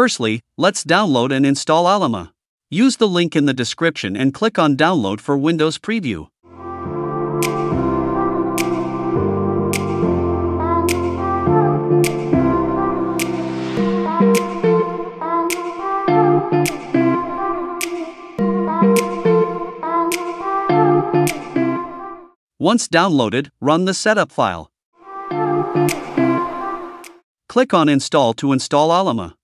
Firstly, let's download and install Ollama. Use the link in the description and click on Download for Windows Preview. Once downloaded, run the setup file. Click on Install to install Ollama.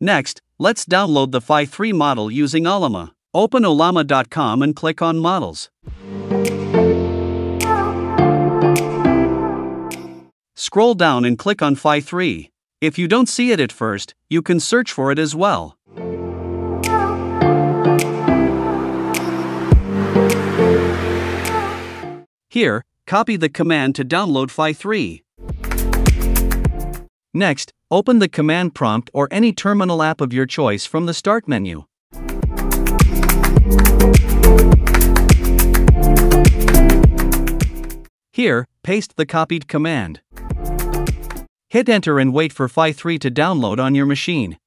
Next, let's download the Phi 3 model using Ollama. Open ollama.com and click on Models. Scroll down and click on Phi 3. If you don't see it at first, you can search for it as well. Here, copy the command to download Phi 3. Next, open the command prompt or any terminal app of your choice from the Start menu. Here, paste the copied command. Hit enter and wait for Phi 3 to download on your machine.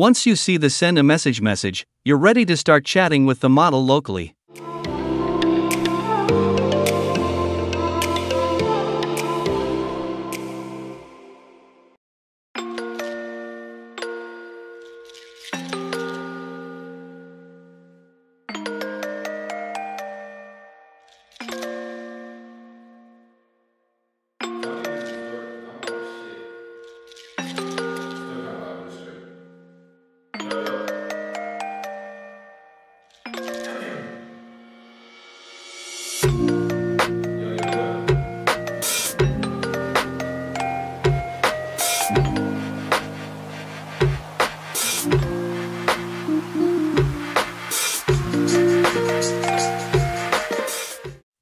Once you see the send a message message, you're ready to start chatting with the model locally.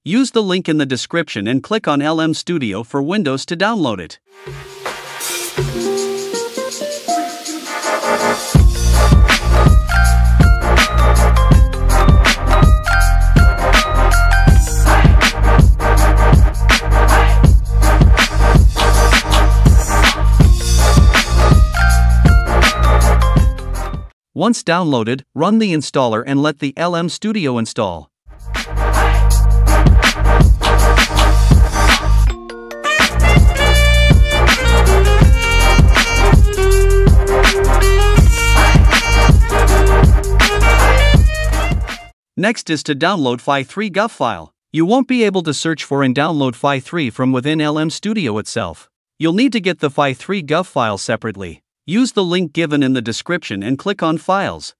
Use the link in the description and click on LM Studio for Windows to download it. Once downloaded, run the installer and let the LM Studio install. Next is to download Phi 3 GUF file. You won't be able to search for and download Phi 3 from within LM Studio itself. You'll need to get the Phi 3 GUF file separately. Use the link given in the description and click on Files.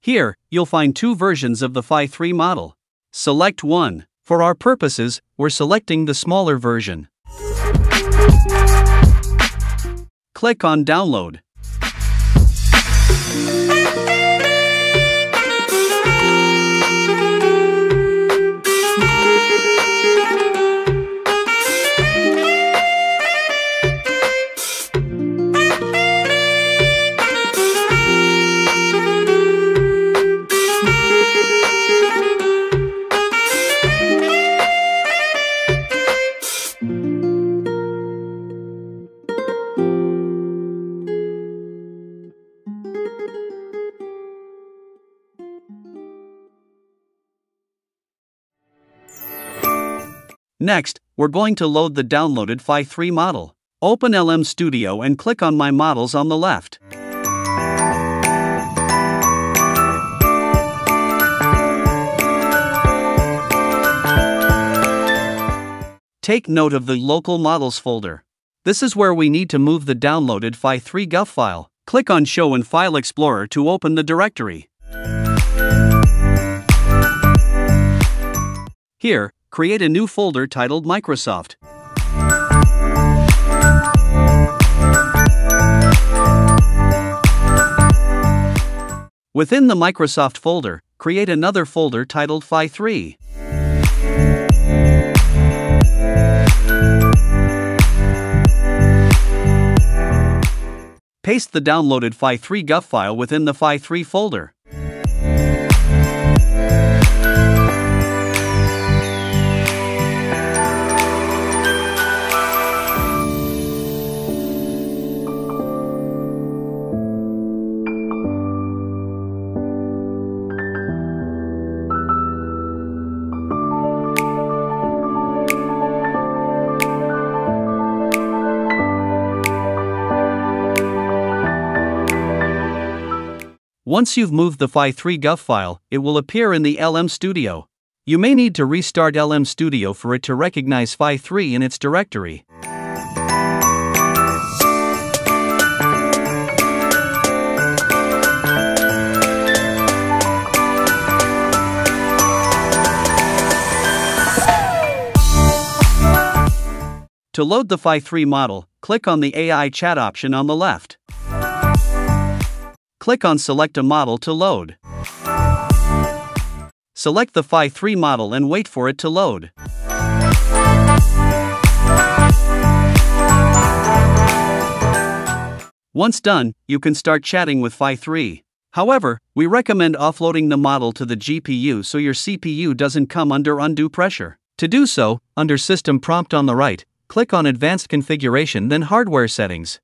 Here, you'll find two versions of the Phi 3 model. Select one. For our purposes, we're selecting the smaller version. Click on Download. Next, we're going to load the downloaded Phi 3 model. Open LM Studio and click on My Models on the left. Take note of the Local Models folder. This is where we need to move the downloaded Phi 3 GUF file. Click on Show in File Explorer to open the directory. Here, create a new folder titled Microsoft. Within the Microsoft folder, create another folder titled Phi 3. Paste the downloaded Phi 3 GUF file within the Phi 3 folder. Once you've moved the Phi 3 GUF file, it will appear in the LM Studio. You may need to restart LM Studio for it to recognize Phi 3 in its directory. To load the Phi 3 model, click on the AI chat option on the left. Click on Select a model to load. Select the Phi 3 model and wait for it to load. Once done, you can start chatting with Phi 3. However, we recommend offloading the model to the GPU so your CPU doesn't come under undue pressure. To do so, under System Prompt on the right, click on Advanced Configuration then Hardware Settings.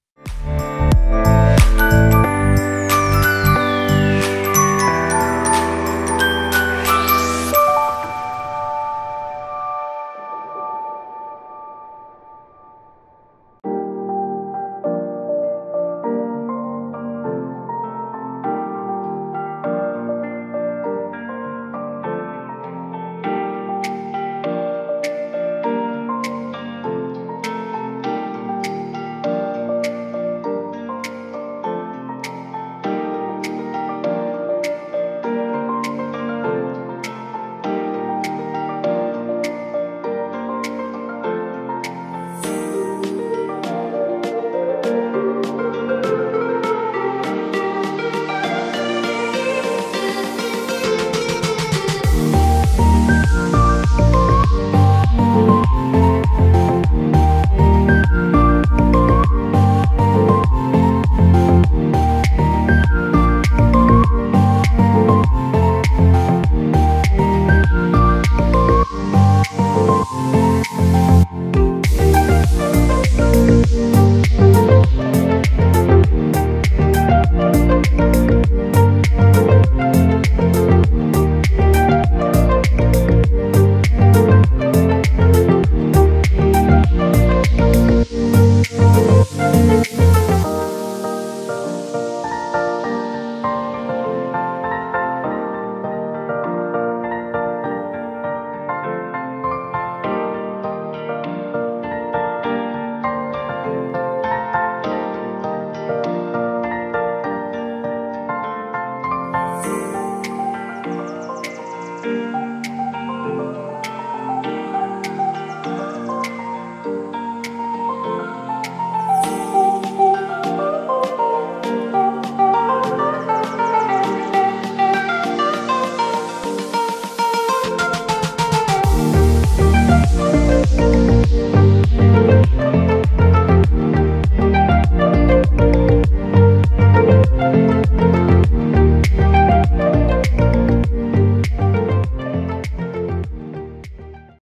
Música